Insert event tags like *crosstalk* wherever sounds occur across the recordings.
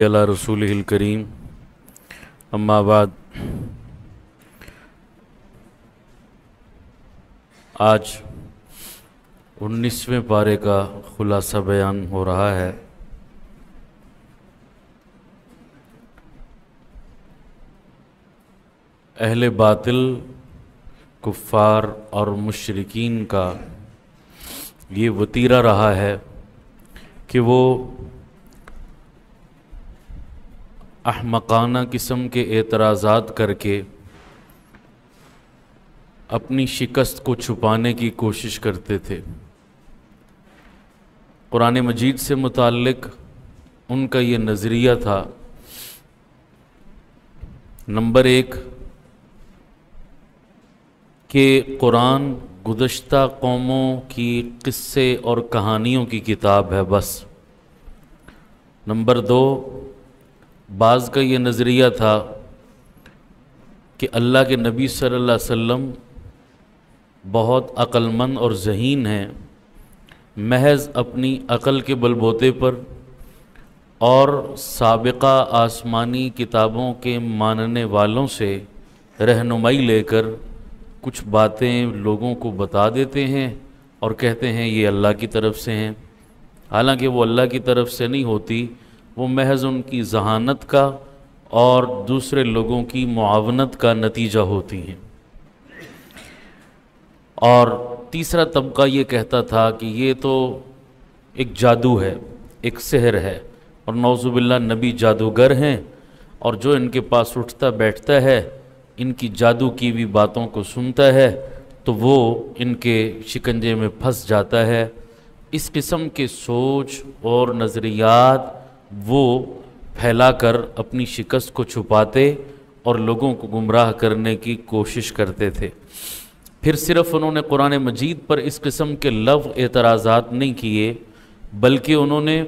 अला रसूल करीम। अम्माबाद आज उन्नीसवें पारे का खुलासा बयान हो रहा है। अहल बातिल कुफ़ार और मुशरकिन का ये वतीरा रहा है कि वो अहमकाना किस्म के एतराज़ात करके अपनी शिकस्त को छुपाने की कोशिश करते थे। कुरान मजीद से मुतक़ उनका ये नज़रिया था। नंबर एक, कि कुरान गुज्त कौमों की किस्से और कहानियों की किताब है बस। नंबर दो बाज़ का ये नज़रिया था कि अल्लाह के नबी सल्लल्लाहु अलैहि वसल्लम बहुत अक्लमंद और जहीन हैं, महज अपनी अक़ल के बलबोते पर और सबका आसमानी किताबों के मानने वालों से रहनुमाई लेकर कुछ बातें लोगों को बता देते हैं और कहते हैं, ये अल्लाह की तरफ़ से हैं। हालाँकि वो अल्लाह की तरफ़ से नहीं होती वो महज उनकी जहानत का और दूसरे लोगों की मुआवनत का नतीजा होती हैं। और तीसरा तबका ये कहता था कि ये तो एक जादू है, एक सहर है और नौजुबिल्ला नबी जादूगर हैं और जो इनके पास उठता बैठता है, इनकी जादू की भी बातों को सुनता है तो वो इनके शिकंजे में फंस जाता है। इस किस्म के सोच और नज़रियात वो फैलाकर अपनी शिकस्त को छुपाते और लोगों को गुमराह करने की कोशिश करते थे। फिर सिर्फ़ उन्होंने कुरान मजीद पर इस किस्म के लव एतराज़ात नहीं किए, बल्कि उन्होंने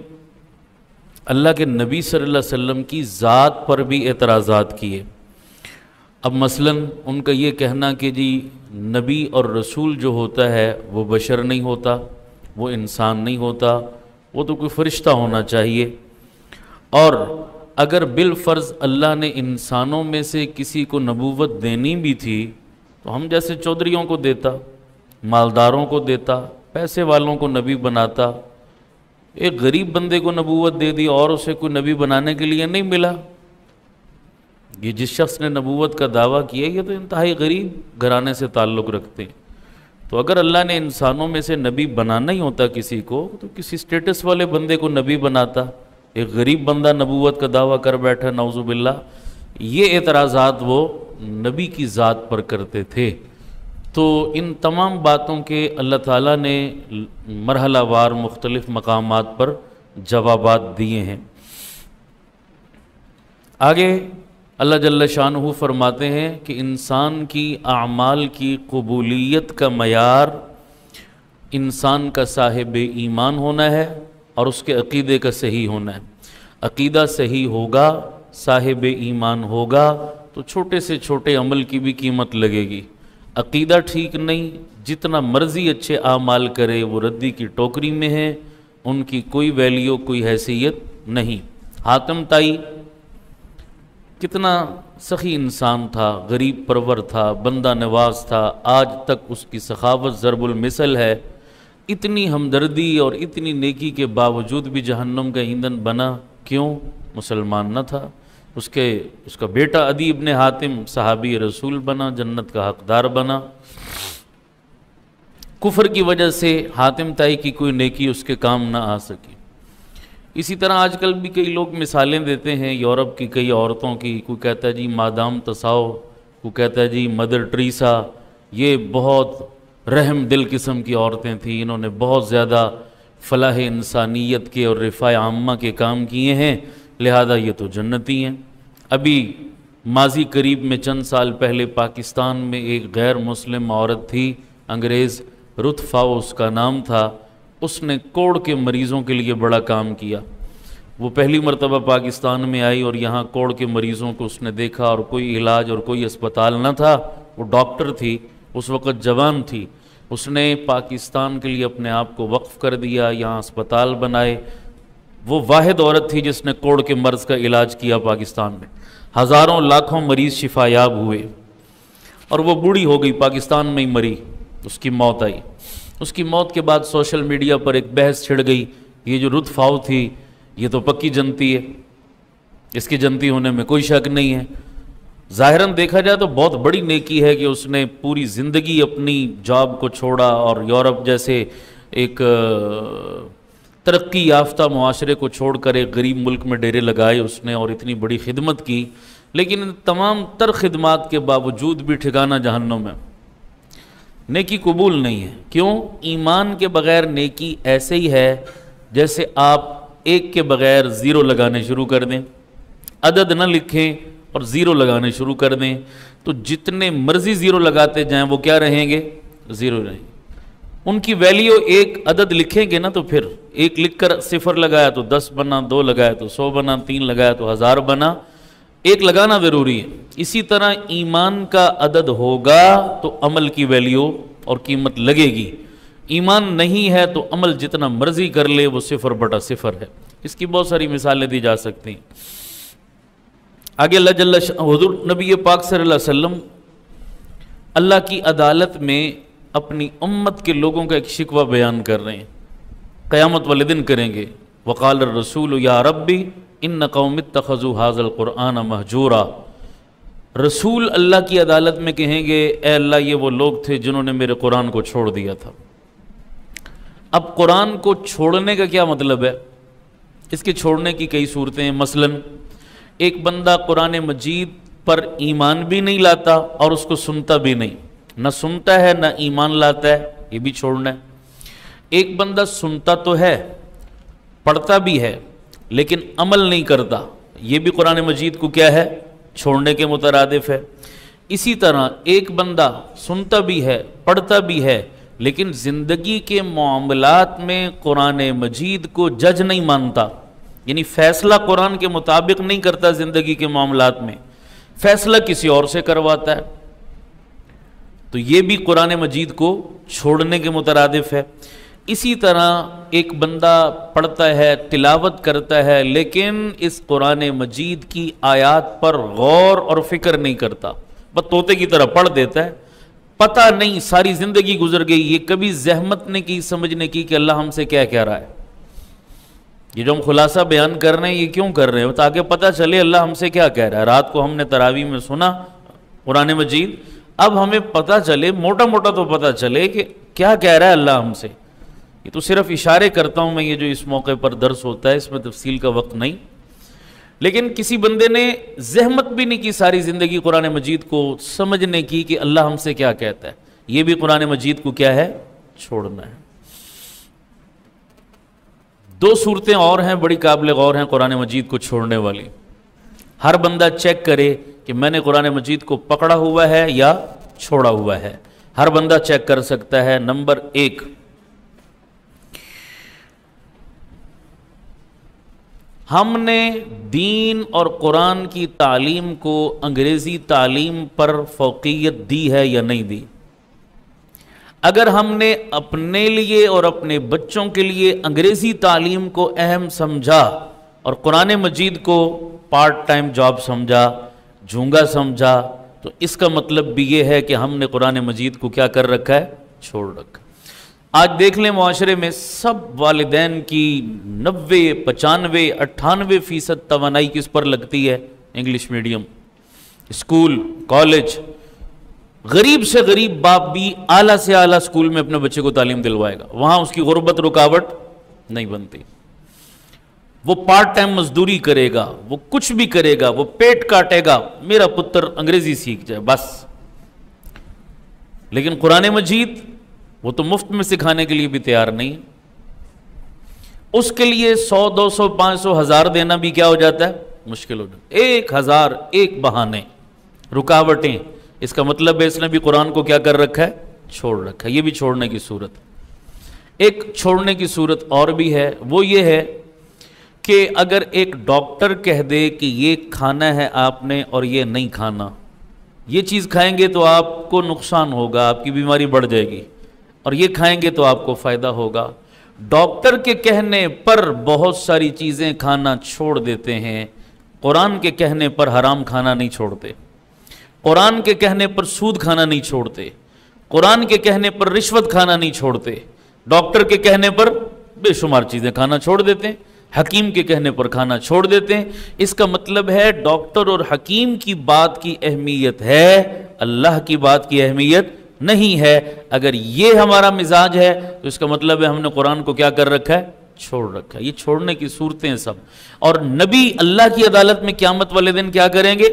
अल्लाह के नबी सल्लल्लाहु अलैहि वसल्लम की ज़ात पर भी एतराज़ात किए। अब मसलन उनका ये कहना कि जी, नबी और रसूल जो होता है, वो बशर नहीं होता, वो इंसान नहीं होता, वो तो कोई फ़रिश्ता होना चाहिए। और अगर बिलफ़र्ज़ अल्लाह ने इंसानों में से किसी को नबूवत देनी भी थी तो हम जैसे चौधरीों को देता, मालदारों को देता, पैसे वालों को नबी बनाता। एक गरीब बंदे को नबूवत दे दी और उसे कोई नबी बनाने के लिए नहीं मिला। ये जिस शख्स ने नबूवत का दावा किया, ये तो इंतहाई गरीब घराने से ताल्लुक़ रखते हैं। तो अगर अल्लाह ने इंसानों में से नबी बनाना ही होता किसी को तो किसी स्टेटस वाले बंदे को नबी बनाता। एक गरीब बंदा नबूवत का दावा कर बैठा नवजुबिल्ला ये एतराज़ात वो नबी की ज़ात पर करते थे। तो इन तमाम बातों के अल्लाह ताला ने मरहला वार मुख्तलिफ़ मकाम पर जवाब दिए हैं। आगे अल्लाह जल्ल शाह फरमाते हैं कि इंसान की आमाल की कबूलियत का मैार इंसान का साहिब ईमान होना है। और उसके अकीदे का सही होना है। अकीदा सही होगा, साहिब ईमान होगा तो छोटे से छोटे अमल की भी कीमत लगेगी। अकीदा ठीक नहीं, जितना मर्ज़ी अच्छे आमाल करे, वो रद्दी की टोकरी में है, उनकी कोई वैल्यू, कोई हैसियत नहीं। हातम ताई, कितना सखी इंसान था, गरीब परवर था, बंदा नवाज़ था, आज तक उसकी सखावत ज़रबुल मिसल है इतनी हमदर्दी और इतनी नेकी के बावजूद भी जहन्नम का ईंधन बना क्यों? मुसलमान न था। उसके, उसका बेटा अदीब ने हातिम सहाबी रसूल बना, जन्नत का हकदार बना। कुफर की वजह से हातिम ताई की कोई नेकी उसके काम ना आ सकी। इसी तरह आजकल भी कई लोग मिसालें देते हैं, यूरोप की कई औरतों की। कोई कहता है जी, मादाम तसाओ, कोई कहता है जी, मदर ट्रीसा, ये बहुत रहम दिल किस्म की औरतें थीं। इन्होंने बहुत ज़्यादा फलाह इंसानियत के और रिफ़ा आमा के काम किए हैं। लिहाजा ये तो जन्नती हैं। अभी माजी करीब में चंद साल पहले पाकिस्तान में एक गैर मुस्लिम औरत थी, अंग्रेज़, रुतफ़ा उसका नाम था। उसने कोड़ के मरीज़ों के लिए बड़ा काम किया। वो पहली मरतबा पाकिस्तान में आई और यहाँ कोड़ के मरीज़ों को उसने देखा और कोई इलाज और कोई अस्पताल न था। वो डॉक्टर थी, उस वक़्त जवान थी। उसने पाकिस्तान के लिए अपने आप को वक्फ़ कर दिया, यहाँ अस्पताल बनाए। वो वाहिद औरत थी जिसने कोड़ के मर्ज का इलाज किया पाकिस्तान में। हज़ारों लाखों मरीज़ शिफायाब हुए और वो बूढ़ी हो गई, पाकिस्तान में ही मरी। उसकी मौत आई। उसकी मौत के बाद सोशल मीडिया पर एक बहस छिड़ गई, ये जो रुतफाव थी, ये तो पक्की जनती है। इसकी जनती होने में कोई शक नहीं है। ज़ाहिरन देखा जाए तो बहुत बड़ी नेकी है कि उसने पूरी ज़िंदगी अपनी जॉब को छोड़ा और यूरोप जैसे एक तरक्की याफ्ता माशरे को छोड़कर एक गरीब मुल्क में डेरे लगाए उसने और इतनी बड़ी खिदमत की। लेकिन तमाम तर खिदमत के बावजूद भी ठिकाना जहन्नम में नेकी कबूल नहीं है। क्यों? ईमान के बगैर नेकी ऐसे ही है जैसे आप एक के बगैर ज़ीरो लगाने शुरू कर दें। अदद न लिखें और ज़ीरो लगाने शुरू कर दें। तो जितने मर्ज़ी ज़ीरो लगाते जाएँ, वो क्या रहेंगे? ज़ीरो रहेंगे। उनकी वैल्यू एक अदद लिखेंगे ना तो फिर एक लिखकर सिफर लगाया तो दस बना, दो लगाया तो सौ बना, तीन लगाया तो हज़ार बना। एक लगाना ज़रूरी है। इसी तरह ईमान का अदद होगा तो अमल की वैल्यू और कीमत लगेगी। ईमान नहीं है तो अमल जितना मर्ज़ी कर ले, वो सिफर बटा सिफर है। इसकी बहुत सारी मिसालें दी जा सकती हैं। आगे हजूर नबी पाक सल्लम अल्लाह की अदालत में अपनी उम्मत के लोगों का एक शिकवा बयान कर रहे हैं। क़यामत वाले दिन करेंगे। वकाल रसूल, या रबी इन कौमित तखजु हाजल क़ुरान महजूरा। रसूल अल्लाह की अदालत में कहेंगे, ए अल्लाह, ये वो लोग थे जिन्होंने मेरे कुरान को छोड़ दिया था। अब कुरान को छोड़ने का क्या मतलब है? इसके छोड़ने की कई सूरतें हैं। मसलन एक बंदा कुरान मजीद पर ईमान भी नहीं लाता और उसको सुनता भी नहीं। न सुनता है, न ईमान लाता है, ये भी छोड़ना है। एक बंदा सुनता तो है, पढ़ता भी है, लेकिन अमल नहीं करता। ये भी कुरान मजीद को क्या है? छोड़ने के मुतरदफ है। इसी तरह एक बंदा सुनता भी है, पढ़ता भी है, लेकिन ज़िंदगी के मामलात में कुरान मजीद को जज नहीं मानता। यानी फैसला कुरान के मुताबिक नहीं करता ज़िंदगी के मामला में। फैसला किसी और से करवाता है। तो ये भी कुरान मजीद को छोड़ने के मुतरदफ है। इसी तरह एक बंदा पढ़ता है, तिलावत करता है, लेकिन इस कुरान मजीद की आयात पर गौर और फ़िक्र नहीं करता। बस तोते की तरह पढ़ देता है। पता नहीं, सारी ज़िंदगी गुजर गई, ये कभी जहमत नहीं की समझने की कि अल्लाह हमसे क्या कह रहा है। ये जो हम खुलासा बयान कर रहे हैं, ये क्यों कर रहे हैं? ताकि पता चले अल्लाह हमसे क्या कह रहा है। रात को हमने तरावी में सुना, कुरान मजीद। अब हमें पता चले मोटा मोटा तो पता चले कि क्या कह रहा है अल्लाह हमसे। ये तो सिर्फ़ इशारे करता हूँ मैं, ये जो इस मौके पर दर्स होता है, इसमें तफसील का वक्त नहीं। लेकिन किसी बंदे ने जहमत भी नहीं की सारी ज़िंदगी कुरान मजीद को समझने की कि अल्लाह हमसे क्या कहता है। ये भी कुरान मजीद को क्या है? छोड़ना है। दो सूरतें और हैं, बड़ी काबिल गौर हैं कुरान मजीद को छोड़ने वाली। हर बंदा चेक करे कि मैंने कुरान मजीद को पकड़ा हुआ है या छोड़ा हुआ है। हर बंदा चेक कर सकता है। नंबर एक। हमने दीन और कुरान की तालीम को अंग्रेज़ी तालीम पर फोकियत दी है या नहीं दी? अगर हमने अपने लिए और अपने बच्चों के लिए अंग्रेज़ी तालीम को अहम समझा और कुरान मजीद को पार्ट टाइम जॉब समझा, झूँगा समझा तो इसका मतलब भी ये है कि हमने कुरान मजीद को क्या कर रखा है? छोड़ रखा आज देख लें माशरे में सब वालदेन की नब्बे, पचानवे, अट्ठानवे फ़ीसद तोानाई किस पर लगती है? इंग्लिश मीडियम स्कूल कॉलेज गरीब से गरीब बाप भी आला से आला स्कूल में अपने बच्चे को तालीम दिलवाएगा। वहाँ उसकी गुर्बत, रुकावट नहीं बनती। वो पार्ट टाइम मजदूरी करेगा, वो कुछ भी करेगा, वो पेट काटेगा, मेरा पुत्र अंग्रेज़ी सीख जाए, बस। लेकिन कुरान मजीद, वो तो मुफ़्त में सिखाने के लिए भी तैयार नहीं। उसके लिए सौ, दो सौ सौ, हज़ार देना भी क्या हो जाता है? मुश्किल हो जाता है। एक हज़ार, एक बहाने, रुकावटें। इसका मतलब है इसने भी कुरान को क्या कर रखा है? छोड़ रखा है। ये भी छोड़ने की सूरत। एक छोड़ने की सूरत और भी है। वो ये है कि अगर एक डॉक्टर कह दे कि ये खाना है आपने और ये नहीं खाना, ये चीज़ खाएँगे तो आपको नुकसान होगा, आपकी बीमारी बढ़ जाएगी और ये खाएँगे तो आपको फ़ायदा होगा। डॉक्टर के कहने पर बहुत सारी चीज़ें खाना छोड़ देते हैं। कुरान के कहने पर हराम खाना नहीं छोड़ते। कुरान के कहने पर सूद खाना नहीं छोड़ते, कुरान के कहने पर रिश्वत खाना नहीं छोड़ते, डॉक्टर के कहने पर बेशुमार चीज़ें खाना छोड़ देते हैं हकीम के कहने पर खाना छोड़ देते। हैं इसका मतलब है डॉक्टर और हकीम की बात की अहमियत है, अल्लाह की बात की अहमियत नहीं है। अगर ये हमारा मिजाज है तो इसका मतलब है हमने कुरान को क्या कर रखा है? छोड़ रखा है। ये छोड़ने की सूरतें सब। और नबी अल्लाह की अदालत में क्यामत वाले दिन क्या करेंगे?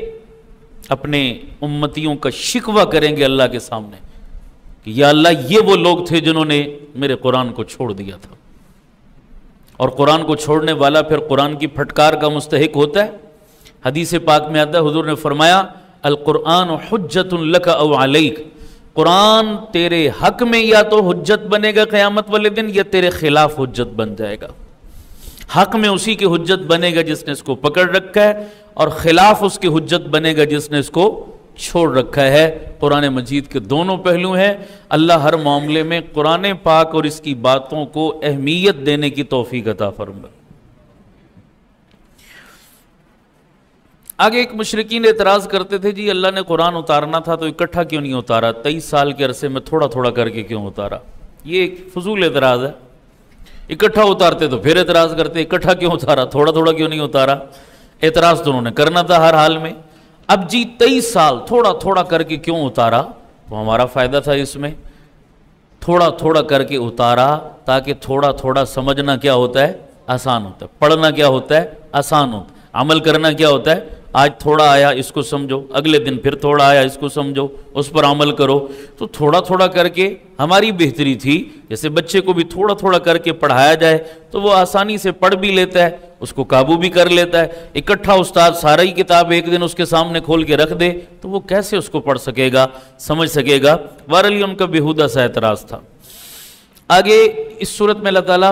अपने उम्मतियों का शिकवा करेंगे अल्लाह के सामने कि या अल्लाह, ये वो लोग थे जिन्होंने मेरे कुरान को छोड़ दिया था। और कुरान को छोड़ने वाला फिर कुरान की फटकार का मुस्तक होता है। हदीस पाक में आता है, हुजूर ने फरमाया अल कुरान हजतुल्लक अलैक। कुरान तेरे हक में या तो हजत बनेगा क़यामत वाले दिन, या तेरे खिलाफ हजत बन जाएगा। हक में उसी की हजत बनेगा जिसने इसको पकड़ रखा है और खिलाफ उसकी हजत बनेगा जिसने इसको छोड़ रखा है। कुरान मजीद के दोनों पहलू हैं। अल्लाह हर मामले में कुरान पाक और इसकी बातों को अहमियत देने की तोफ़ी अता फरमा आगे एक मुशरकिन एतराज़ करते थे, जी, अल्लाह ने कुरान उतारना था तो इकट्ठा क्यों नहीं उतारा? तेईस साल के अरसे में थोड़ा थोड़ा करके क्यों उतारा? ये एक फजूल एतराज़ है। इकट्ठा उतारते तो फिर एतराज़ करते, इकट्ठा क्यों उतारा? थोड़ा थोड़ा क्यों नहीं उतारा? एतराज़ तो उन्होंने करना था हर हाल में। अब जी तेईस साल थोड़ा थोड़ा करके क्यों उतारा? तो हमारा फ़ायदा था इसमें। थोड़ा थोड़ा करके उतारा ताकि थोड़ा थोड़ा समझना क्या होता है? आसान होता है। पढ़ना क्या होता है? आसान होता है। अमल करना क्या होता है? आज थोड़ा आया, इसको समझो। अगले दिन फिर थोड़ा आया, इसको समझो। उस पर अमल करो। तो थोड़ा थोड़ा करके हमारी बेहतरी थी। जैसे बच्चे को भी थोड़ा थोड़ा करके पढ़ाया जाए तो वो आसानी से पढ़ भी लेता है, उसको काबू भी कर लेता है। इकट्ठा उस्ताद सारा ही किताब एक दिन उसके सामने खोल के रख दे तो वो कैसे उसको पढ़ सकेगा, समझ सकेगा? वारली उनका बेहुदा सा एतराज़ था। आगे इस सूरत में अल्लाह ताला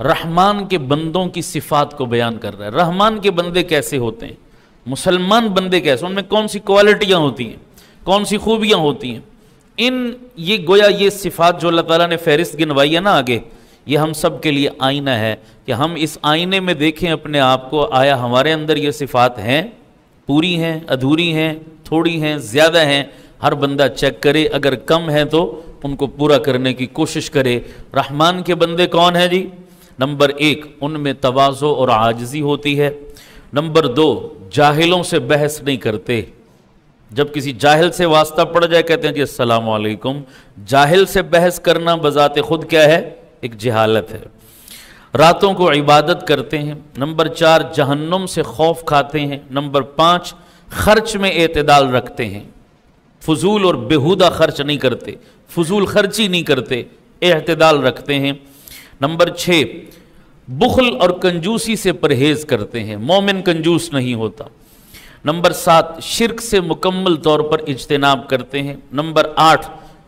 रहमान के बंदों की सिफात को बयान कर रहा है। रहमान के बंदे कैसे होते हैं? मुसलमान बंदे कैसे उनमें कौन सी क्वालिटियाँ होती हैं? कौन सी खूबियाँ होती हैं? इन, ये गोया ये सिफात जो अल्लाह ताला ने फहरिस्त गिनवाई है ना आगे, ये हम सब के लिए आईना है कि हम इस आईने में देखें अपने आप को, आया हमारे अंदर ये सिफात हैं, पूरी हैं, अधूरी हैं, थोड़ी हैं, ज़्यादा हैं, हर बंदा चेक करे, अगर कम है तो उनको पूरा करने की कोशिश करे। रहमान के बंदे कौन हैं जी? नंबर एक, उनमें तवाज़ो और आजजी होती है। नंबर दो जाहिलों से बहस नहीं करते। जब किसी जाहिल से वास्ता पड़ जाए, कहते हैं, जी असलकुम जाहिल से बहस करना बजाते खुद क्या है? एक जहालत है। रातों को इबादत करते हैं। नंबर चार, जहन्नुम से खौफ खाते हैं। नंबर पाँच, खर्च में एतदाल रखते हैं। फजूल और बेहुदा खर्च नहीं करते। फजूल खर्ची नहीं करते। एतदाल रखते हैं। नंबर छः बुखल और कंजूसी से परहेज करते हैं। मोमिन कंजूस नहीं होता। नंबर सात, शिरक से मुकम्मल तौर पर इज्तनाब करते हैं। नंबर आठ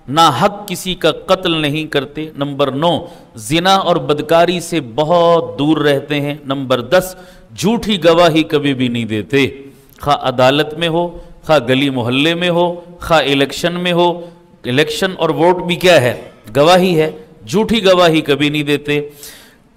ना हक किसी का कत्ल नहीं करते। नंबर नौ, जिना और बदकारी से बहुत दूर रहते हैं। नंबर दस, झूठी गवाही कभी भी नहीं देते। खा अदालत में हो, खा गली मोहल्ले में हो, खा इलेक्शन में हो, इलेक्शन और वोट भी क्या है? गवाही है। झूठी गवाही कभी नहीं देते।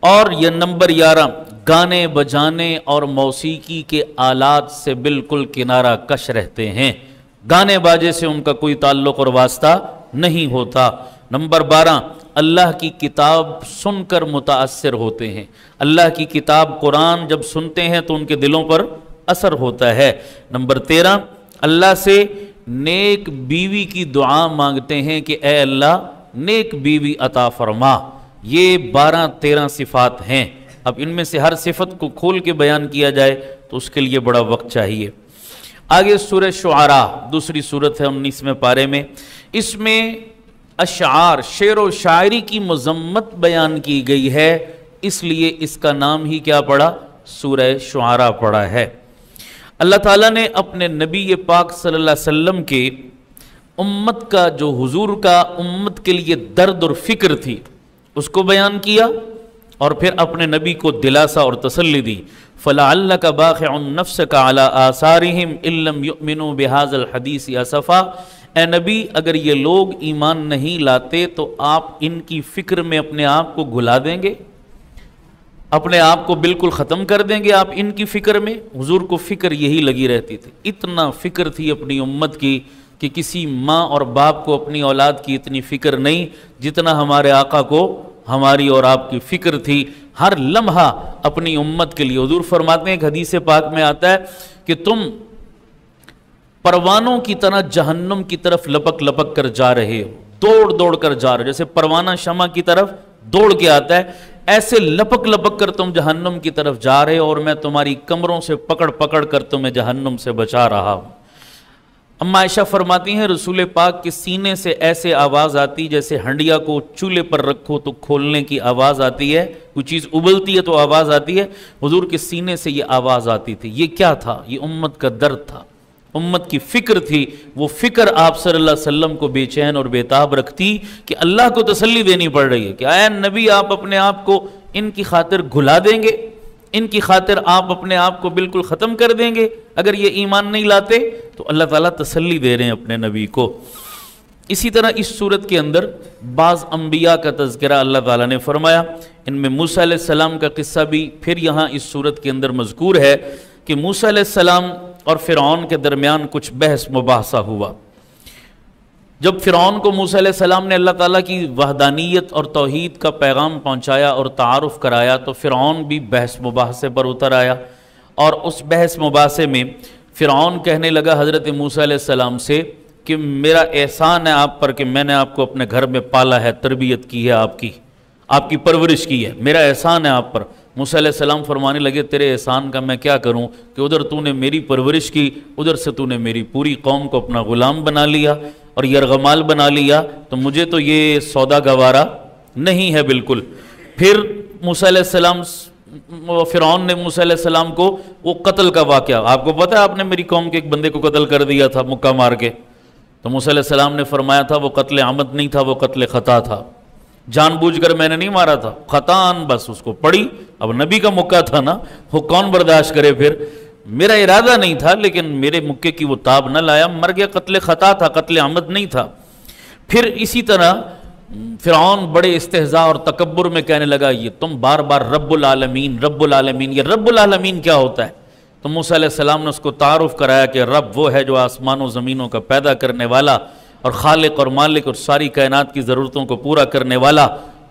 और यह नंबर ग्यारह, गाने बजाने और मौसीकी के आलात से बिल्कुल किनारा कश रहते हैं। गाने बाजे से उनका कोई ताल्लुक और वास्ता नहीं होता। नंबर बारह, अल्लाह की किताब सुनकर मुतासर होते हैं। अल्लाह की किताब कुरान जब सुनते हैं तो उनके दिलों पर असर होता है। नंबर तेरह, अल्लाह से नेक बीवी की दुआ मांगते हैं कि, ए अल्लाह, नेक बीवी अता फरमा। ये बारह, तेरह सिफात हैं। अब इनमें से हर सिफत को खोल के बयान किया जाए तो उसके लिए बड़ा वक्त चाहिए। आगे सूर शुरा दूसरी सूरत है उन्नीसवें पारे में। इसमें अशार शेर व शायरी की मजम्मत बयान की गई है। इसलिए इसका नाम ही क्या पड़ा? सूर शुरा पड़ा है। अल्लाह ताला ने अपने नबी पाक सल्लल्लाहु अलैहि वसल्लम के उम्मत का, जो हुजूर का उम्मत के लिए दर्द और फ़िक्र थी उसको बयान किया और फिर अपने नबी को दिलासा और तसल्ली दी। फ़ला का नफ्स का अला युमिनु बिहाज़ल हदीस या सफ़ा। ए नबी, अगर ये लोग ईमान नहीं लाते तो आप इनकी फ़िक्र में अपने आप को घुला देंगे। अपने आप को बिल्कुल ख़त्म कर देंगे आप इनकी फ़िक्र में। हुजूर को फ़िक्र यही लगी रहती थी। इतना फ़िक्र थी अपनी उम्मत की कि किसी माँ और बाप को अपनी औलाद की इतनी फ़िक्र नहीं जितना हमारे आका को, हमारी और आपकी फ़िक्र थी। हर लम्हा अपनी उम्मत के लिए। हजूर फरमाते हैं, एक हदीस पाक में आता है कि तुम परवानों की तरह जहन्नुम की तरफ़ लपक लपक कर जा रहे हो। दौड़ दौड़ कर जा रहे हो। जैसे परवाना शमा की तरफ़ दौड़ के आता है, ऐसे लपक लपक कर तुम जहन्नुम की तरफ़ जा रहे हो और मैं तुम्हारी कमरों से पकड़ पकड़ कर तुम्हें जहन्नुम से बचा रहा हूँ। अम्मा आयशा फरमाती हैं, रसूल पाक के सीने से ऐसे आवाज़ आती जैसे हंडिया को चूल्हे पर रखो तो खोलने की आवाज़ आती है। कोई चीज़ उबलती है तो आवाज़ आती है। हजूर के सीने से ये आवाज़ आती थी। ये क्या था? ये उम्मत का दर्द था। उम्मत की फ़िक्र थी। वो फ़िक्र आप सल्लल्लाहु अलैहि वसल्लम को बेचैन और बेताब रखती कि अल्लाह को तसल्ली देनी पड़ रही है कि आया नबी, आप अपने आप को इनकी खातिर घुला देंगे। इनकी खातिर आप अपने आप को बिल्कुल ख़त्म कर देंगे। अगर ये ईमान नहीं लाते तो अल्लाह ताला तसल्ली दे रहे हैं अपने नबी को। इसी तरह इस सूरत के अंदर बाज़ अम्बिया का तस्करा अल्लाह ताला ने फरमाया। इनमें मूसा सलाम का किस्सा भी फिर यहाँ इस सूरत के अंदर मजकूर है कि मूसा सलाम और फ़िरौन के दरमियान कुछ बहस मुबासा हुआ। जब फ़िरौन को मूसा सलाम ने अल्लाह ताला की वहदानियत और तोहद का पैगाम पहुँचाया और तारफ़ कराया तो फ़िरौन भी बहस मुबासे पर उतर आया और उस बहस मुबासे में फ़िरौन कहने लगा हज़रत मूसा सलाम से कि मेरा एहसान है आप पर कि मैंने आपको अपने घर में पाला है, तरबियत की है आपकी आपकी परवरिश की है, मेरा एहसान है आप पर। मूसम फरमाने लगे, तेरे एहसान का मैं क्या करूँ कि उधर तूने मेरी परवरिश की, उधर से तूने मेरी पूरी कौम को अपना ग़ुलाम बना लिया और यरगमाल बना लिया तो मुझे तो ये सौदा गवारा नहीं है बिल्कुल। फिर मूसम फ़िरौन ने मूसम को, वो कत्ल का वाक़ आपको पता है आपने मेरी कौम के एक बंदे को कत्ल कर दिया था, मुक्का मार के? तो मूसम ने फरमाया था, वो कत्ल आमद नहीं था, वो कत्ल ख़ता था। जानबूझकर मैंने नहीं मारा था। खतान बस उसको पड़ी। अब नबी का मुक्का था ना, वो कौन बर्दाश्त करे फिर? मेरा इरादा नहीं था, लेकिन मेरे मुक्के की वो ताब न लाया। मर गया, कत्ल खता था, कत्ल आमद नहीं था। फिर इसी तरह फ़िरौन बड़े इस्तेजा और तकबर में कहने लगा, ये तुम बार बार रब्बुल आलमीन, ये रब्बुल आलमीन क्या होता है? तो मूसा ने उसको तारुफ कराया कि रब वो है जो आसमानों, ज़मीनों का पैदा करने वाला और खालिक और मालिक और सारी कायनात की ज़रूरतों को पूरा करने वाला।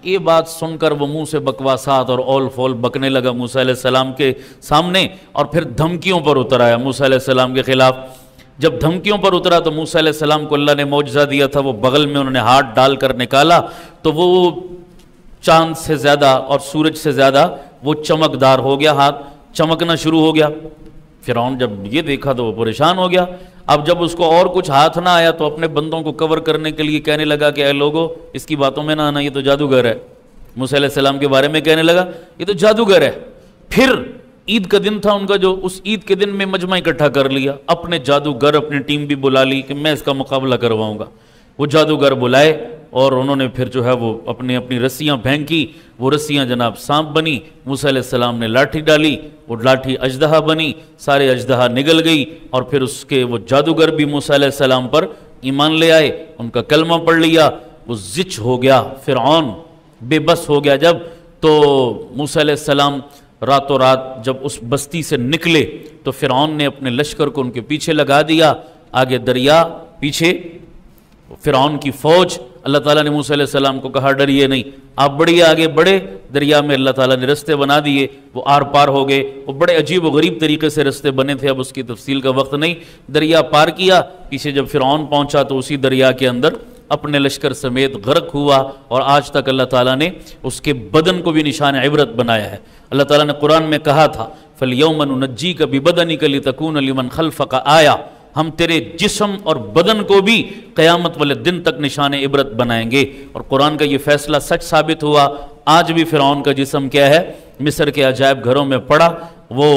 ये बात सुनकर वो मुँह से बकवासात और ओल फोल बकने लगा मूसा सलाम के सामने और फिर धमकियों पर उतर आया मूसा सलाम के ख़िलाफ़। जब धमकियों पर उतरा तो मूसा सलाम को अल्लाह ने मुआवजा दिया था, वो बगल में उन्होंने हाथ डाल कर निकाला। तो वो चाँद से ज़्यादा और सूरज से ज़्यादा वो चमकदार हो गया हाथ, चमकना शुरू हो गया। फिर जब ये देखा तो वो परेशान हो गया। अब जब उसको और कुछ हाथ ना आया तो अपने बंदों को कवर करने के लिए कहने लगा कि अरे लोगो, इसकी बातों में ना आना, ये तो जादूगर है। मूसम के बारे में कहने लगा, ये तो जादूगर है। फिर ईद का दिन था उनका जो, उस ईद के दिन में मजमा इकट्ठा कर लिया। अपने जादूगर, अपनी टीम भी बुला ली कि मैं इसका मुकाबला करवाऊँगा। वो जादूगर बुलाए और उन्होंने फिर जो है वो अपनी अपनी रस्सियाँ फेंकी वो रस्सियाँ जनाब सांप बनी मूसम ने लाठी डाली, वो लाठी अजदहा बनी, सारे अजदहा निगल गई और फिर उसके वो जादूगर भी मूसम पर ईमान ले आए, उनका कलमा पढ़ लिया, वो जिच हो गया फिर बेबस हो गया जब। तो मूसम रातों रात जब उस बस्ती से निकले तो फिर ने अपने लश्कर को उनके पीछे लगा दिया, आगे दरिया पीछे फिर की फ़ौज अल्लाह ताला ने मूसा सलाम को कहा, डरिए नहीं। आप बढ़िए आगे बढ़े, दरिया में अल्लाह ताला ने रस्ते बना दिए, वो आर पार हो गए। वो बड़े अजीब व गरीब तरीके से रस्ते बने थे, अब उसकी तफसील का वक्त नहीं। दरिया पार किया, पीछे जब फिर पहुँचा तो उसी दरिया के अंदर अपने लश्कर समेत गर्क हुआ और आज तक अल्लाह ताला ने उसके बदन को भी निशान इबरत बनाया है। अल्लाह ताला ने कुरान में कहा था, फल यौमन नज्जी का भी बदनी कली तकून अलीमन खलफ़ का आया। हम तेरे जिसम और बदन को भी क़यामत वाले दिन तक निशान इबरत बनाएँगे। और कुरान का ये फैसला सच साबित हुआ। आज भी फ़िरौन का जिसम क्या है? मिस्र के अजायब घरों में पड़ा। वो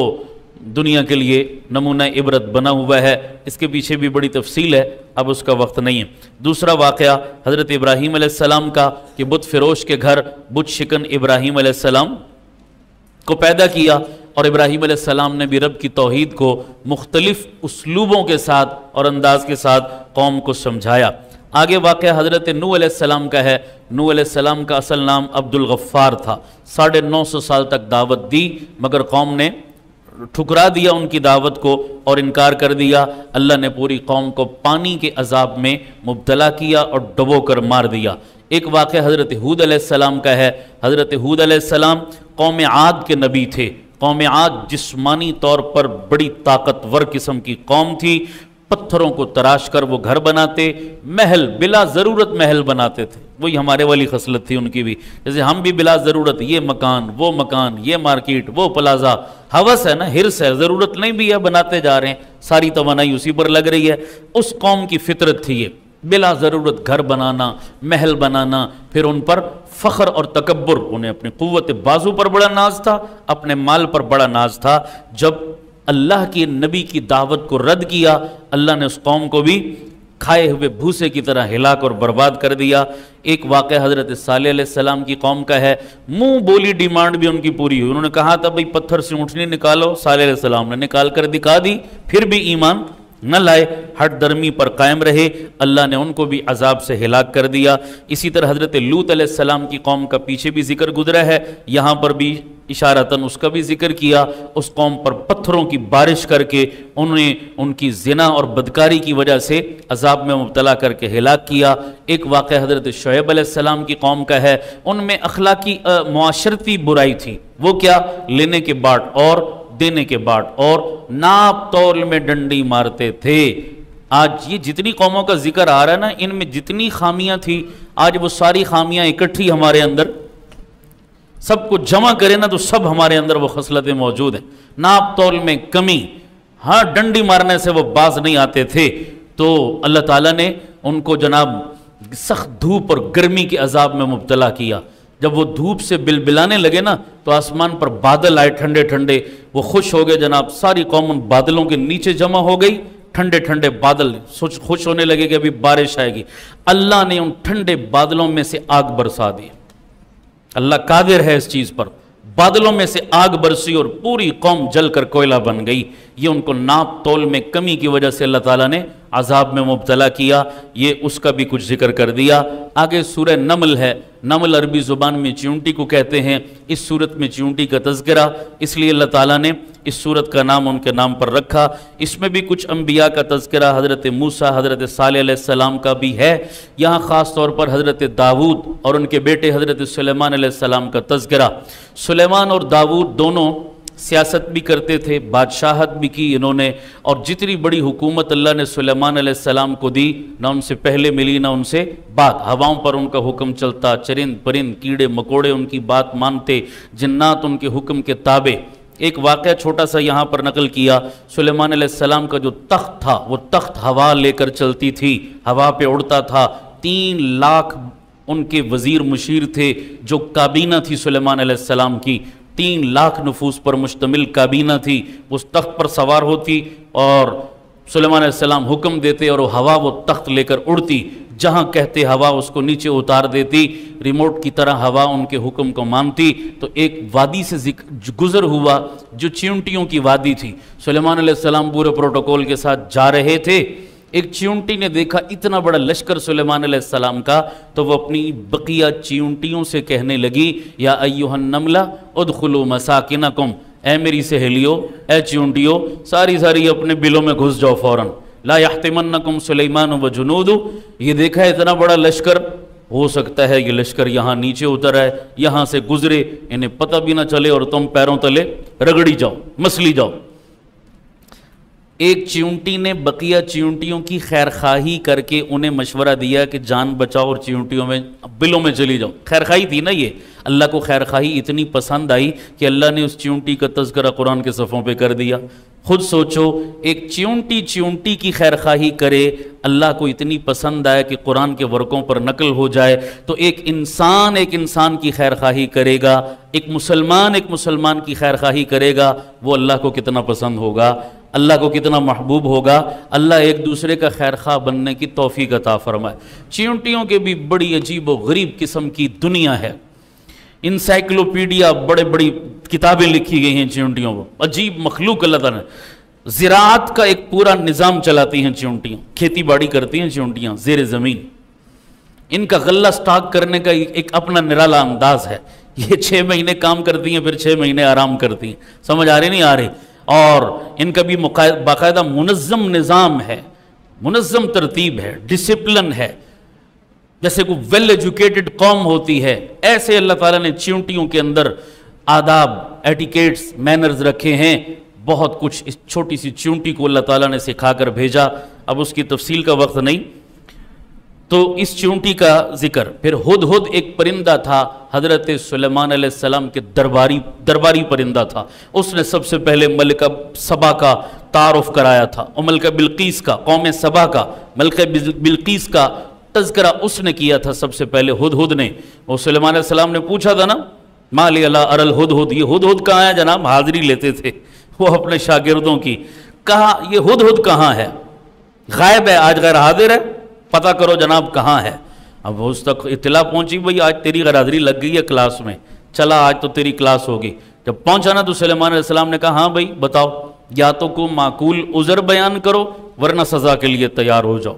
दुनिया के लिए नमूना इबरत बना हुआ है। इसके पीछे भी बड़ी तफसील है। अब उसका वक्त नहीं है। दूसरा वाक़ हज़रत इब्राहीम सलाम का कि बुत फ़िरोश के घर, बुत शिकन इब्राहीम सलाम को पैदा किया। और इब्राहिम सलाम ने भी रब की तोहद को मुख्तलिफ़ उसलूबों के साथ और अंदाज के साथ कौम को समझाया। आगे वाक़ हज़रत नू का है। नू सलाम का असल नाम अब्दुल गफ़ार था। साढ़े नौ सौ साल तक दावत दी, मगर कौम ने ठुकरा दिया उनकी दावत को और इनकार कर दिया। अल्लाह ने पूरी कौम को पानी के अजाब में मुबतला किया और डबो कर मार दिया। एक वाक़ हज़रत हूद का है। हज़रत हूद कौम आद के नबी थे। कौम आद जिस्मानी तौर पर बड़ी ताकतवर किस्म की कौम थी। पत्थरों को तराश कर वो घर बनाते, महल, बिला ज़रूरत महल बनाते थे। वही हमारे वाली खसलत थी उनकी भी। जैसे हम भी बिला ज़रूरत, ये मकान, वो मकान, ये मार्केट, वो प्लाजा, हवस है ना, हिरस है, ज़रूरत नहीं भी है, बनाते जा रहे हैं। सारी तोानाई उसी पर लग रही है। उस कौम की फितरत थी ये। बिला ज़रूरत घर बनाना, महल बनाना, फिर उन पर फ़ख्र और तकबर उन्हें अपनी क़वत बाजू पर बड़ा नाज था, अपने माल पर बड़ा नाज था। जब अल्लाह के नबी की दावत को रद्द किया, अल्लाह ने उस कौम को भी खाए हुए भूसे की तरह हिलाक और बर्बाद कर दिया। एक वाक़ हज़रत सलाम की कौम का है। मुँह बोली डिमांड भी उनकी पूरी हुई। उन्होंने कहा था, भाई, पत्थर से ऊँटनी निकालो। सलाम ने निकाल कर दिखा दी, फिर भी ईमान न लाए हट दर्मी पर कायम रहे, अल्लाह ने उनको भी अजाब से हिलाक कर दिया। इसी तरह हज़रत लूत सलाम की कौम का पीछे भी ज़िक्र गुजरा है। यहाँ पर भी इशारतन उसका भी ज़िक्र किया। उस कौम पर पत्थरों की बारिश करके उन्हें उनकी जिना और बदकारी की वजह से अजाब में मुबतला करके हिलाक किया। एक वाक़ हज़रत शुएब सलाम की कौम का है। उनमें अखलाकी माशरती बुराई थी। वो क्या? लेने के बाद और देने के बाद और नाप तौल में डंडी मारते थे। आज ये जितनी कौमों का ज़िक्र आ रहा है ना, इनमें जितनी खामियाँ थी, आज वो सारी खामियाँ इकट्ठी हमारे अंदर। सबको जमा करें ना तो सब हमारे अंदर वो खसलतें मौजूद हैं। नाप तौल में कमी हाँ डंडी मारने से वो बाज नहीं आते थे। तो अल्लाह ताला ने उनको जनाब सख्त धूप और गर्मी के अजाब में मुबतला किया। जब वो धूप से बिलबिलाने लगे ना तो आसमान पर बादल आए ठंडे ठंडे वो खुश हो गए जनाब, सारी कौम बादलों के नीचे जमा हो गई। ठंडे ठंडे बादल सोच, खुश होने लगे कि अभी बारिश आएगी। अल्लाह ने उन ठंडे बादलों में से आग बरसा दी। अल्लाह कादिर है इस चीज़ पर। बादलों में से आग बरसी और पूरी कौम जलकर कोयला बन गई। ये उनको नाप तोल में कमी की वजह से अल्लाह ताला ने अजाब में मुबतला किया, ये उसका भी कुछ ज़िक्र कर दिया। आगे सूर्य नमल है। नमल अरबी ज़ुबान में च्यूंटी को कहते हैं। इस सूरत में च्यूंटी का तस्करा इसलिए अल्लाह ताला ने इस सूरत का नाम उनके नाम पर रखा। इसमें भी कुछ अम्बिया का तस्करा हज़रत मूसा, हज़रत सलाम का भी है। यहाँ ख़ास तौर पर हज़रत दाऊद और उनके बेटे हज़रत सलेमान सलाम का तस्करा सुलेमान और दाऊद दोनों सियासत भी करते थे, बादशाहत भी की इन्होंने, और जितनी बड़ी हुकूमत अल्लाह ने सुलेमान सलाम को दी, ना उनसे पहले मिली, ना उनसे बात हवाओं पर उनका हुक्म चलता, चरिंद परिंद, कीड़े मकोड़े उनकी बात मानते, जन्नात उनके हुक्म के ताबे। एक वाक़ छोटा सा यहाँ पर नकल किया, सुलेमान सलाम का जो तख्त था, वो तख्त हवा लेकर चलती थी। हवा पे उड़ता था। तीन लाख उनके वज़ीर मुशीर थे, जो काबीना थी सुलेमान सलाम की। तीन लाख नफूस पर मुश्तमिल काबीना थी। उस तख्त पर सवार होती और सुलेमान सलाम हुक्म देते और वो हवा वो तख्त लेकर उड़ती। जहाँ कहते हवा उसको नीचे उतार देती, रिमोट की तरह हवा उनके हुक्म को मानती। तो एक वादी से गुजर हुआ जो चिंटियों की वादी थी। सुलेमान सलाम पूरे प्रोटोकॉल के साथ जा रहे थे। एक चिंटी ने देखा इतना बड़ा लश्कर सुलेमान सलाम का तो वो अपनी बकिया चिंटियों से कहने लगी, या अयुहन नमला, उदखुलो मसाकिना कुम ए मेरी सहेलियो ए चिंटियो, सारी सारी अपने बिलों में घुस जाओ फ़ौरन। ला यातिमन कुम सुलेमान व जुनूद। ये देखा इतना बड़ा लश्कर, हो सकता है ये लश्कर यहाँ नीचे उतर आए, यहाँ से गुजरे, इन्हें पता भी ना चले और तुम पैरों तले रगड़ी जाओ, मसली जाओ। एक चिंटी ने बकिया चिंटियों की खैर खाही करके उन्हें मशवरा दिया कि जान बचाओ और चिंटियों में, बिलों में चली जाओ। खैर खाही थी ना ये? अल्लाह को खैर खाही इतनी पसंद आई कि अल्लाह ने उस चिंटी का तस्करा कुरान के सफ़ों पे कर दिया। खुद सोचो, एक चिंटी चिंटी की खैर खाही करे, अल्लाह को इतनी पसंद आए कि कुरान के वर्कों पर नकल हो जाए तो एक इंसान एक इंसान की खैर खाही करेगा, एक मुसलमान एक मुसलमान की खैर खाही करेगा, वो अल्लाह को कितना पसंद होगा? अल्लाह को कितना महबूब होगा। अल्लाह एक दूसरे का खैर खा बनने की तोफ़ी अता फरमाए। चींटियों के भी बड़ी अजीब व गरीब किस्म की दुनिया है। इंसाइक्लोपीडिया, बड़े बड़ी किताबें लिखी गई हैं चिंटियों को। अजीब मखलूक अल्लाह ने। ज़रात का एक पूरा निज़ाम चलाती हैं चिंटियाँ। खेती बाड़ी करती हैं चिंटियाँ, जेर ज़मीन। इनका गला स्टॉक करने का एक अपना निराला अंदाज है। ये छः महीने काम करती हैं, फिर छः महीने आराम करती हैं। समझ आ रही नहीं आ रही? और इनका भी बाकायदा मुनज़म निज़ाम है मुनज़म तरतीब है डिसिप्लिन है। जैसे कोई वेल एजुकेटेड कौम होती है, ऐसे अल्लाह ताला ने चिंटियों के अंदर आदाब एटिकेट्स मैनर्स रखे हैं। बहुत कुछ इस छोटी सी चिंटी को अल्लाह ताला ने सिखा कर भेजा। अब उसकी तफसील का वक्त नहीं। तो इस चिंटी का ज़िक्र। फिर हुद हुद एक परिंदा था, हज़रत सलेमान सलाम के दरबारी दरबारी परिंदा था। उसने सबसे पहले मलिका सबा का तारफ़ कराया था और मलिका बिल्कीस का, कौम सबा का, मलिका बिल्कीस का तस्करा उसने किया था सबसे पहले हुद हुद ने। और सलेमान सलाम ने पूछा था ना माली अल्लाह अरल हुद हुद ये हुद हुद कहाँ है जनाब? हाजिरी लेते थे *laughs* वो अपने शागिर्दों की। कहा, ये हुद हुद कहाँ है? गायब है, आज गैर हाजिर है। पता करो जनाब कहाँ है। अब उस तक इतला पहुँची, भाई, आज तेरी गरादरी लग गई है क्लास में। चला, आज तो तेरी क्लास होगी। जब पहुँचा ना तो सलेमान सलाम ने कहा हाँ भाई, बताओ, या तो को माकूल उज़र बयान करो, वरना सज़ा के लिए तैयार हो जाओ।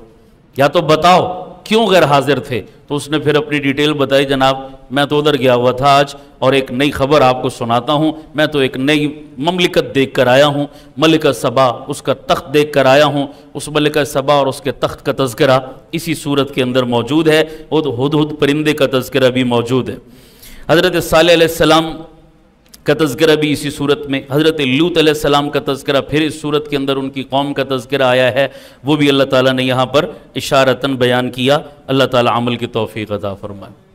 या तो बताओ क्यों गैर हाजिर थे? तो उसने फिर अपनी डिटेल बताई, जनाब, मैं तो उधर गया हुआ था आज, और एक नई खबर आपको सुनाता हूँ। मैं तो एक नई ममलिकत देख कर आया हूँ। मलिका सबा, उसका तख्त देख कर आया हूँ। उस मलिका सबा और उसके तख्त का तस्करा इसी सूरत के अंदर मौजूद है। तो हद हद परिंदे का तस्करा भी मौजूद है। हज़रत साल सलाम का तस्करा भी इसी सूरत में। हज़रत लूत सलाम का तस्करा फिर इस सूरत के अंदर उनकी कौम का तस्करा आया है। वो भी अल्लाह ताला ने यहाँ पर इशारतन बयान किया। अल्लाह ताला अमल की तोफ़ी अदा फरमाए।